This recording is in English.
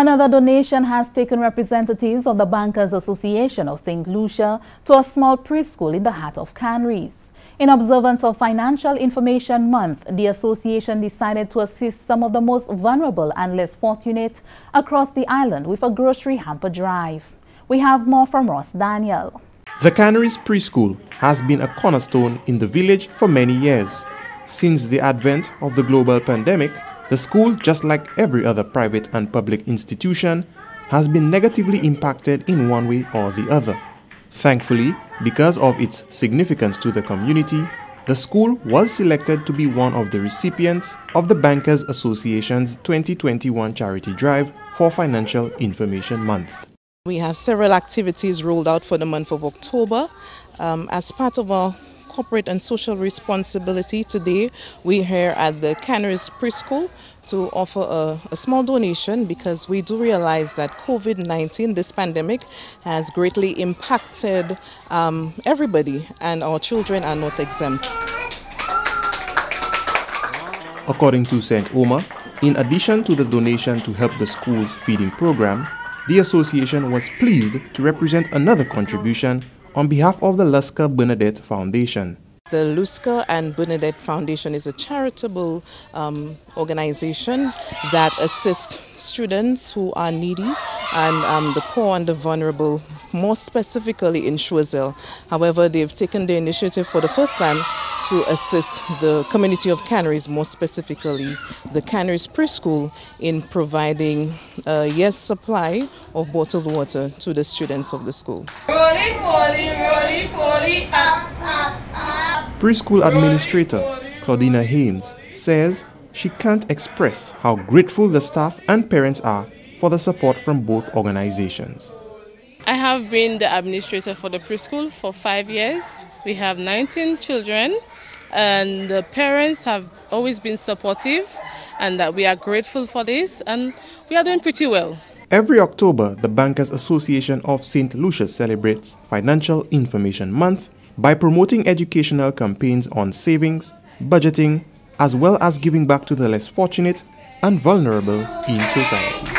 Another donation has taken representatives of the Bankers Association of St. Lucia to a small preschool in the heart of Canaries. In observance of Financial Information Month, the association decided to assist some of the most vulnerable and less fortunate across the island with a grocery hamper drive. We have more from Ross Daniel. The Canaries Preschool has been a cornerstone in the village for many years. Since the advent of the global pandemic, the school, just like every other private and public institution, has been negatively impacted in one way or the other. Thankfully, because of its significance to the community, the school was selected to be one of the recipients of the Bankers Association's 2021 charity drive for Financial Information Month. We have several activities rolled out for the month of October. Um, as part of our corporate and social responsibility today, we're here at the Canaries Preschool to offer a, a, small donation because we do realize that COVID-19, this pandemic, has greatly impacted um, everybody and our children are not exempt. According to St. Omer, in addition to the donation to help the school's feeding program, the association was pleased to represent another contribution on behalf of the Lusker Bernadette Foundation. The Lusker and Bernadette Foundation is a charitable um, organization that assists students who are needy and um, the poor and the vulnerable, more specifically in Choiseul. However, they've taken the initiative for the first time to assist the community of Canaries, more specifically the Canaries Preschool, in providing a yes supply of bottled water to the students of the school. Roly, poly, roly, poly, up, ah, up, ah, up. Preschool ah. administrator Claudina Haynes says she can't express how grateful the staff and parents are for the support from both organizations. I have been the administrator for the preschool for five years. We have 19 children and the parents have always been supportive and that we are grateful for this and we are doing pretty well. Every October, the Bankers Association of St. Lucia celebrates Financial Information Month by promoting educational campaigns on savings, budgeting, as well as giving back to the less fortunate and vulnerable in society.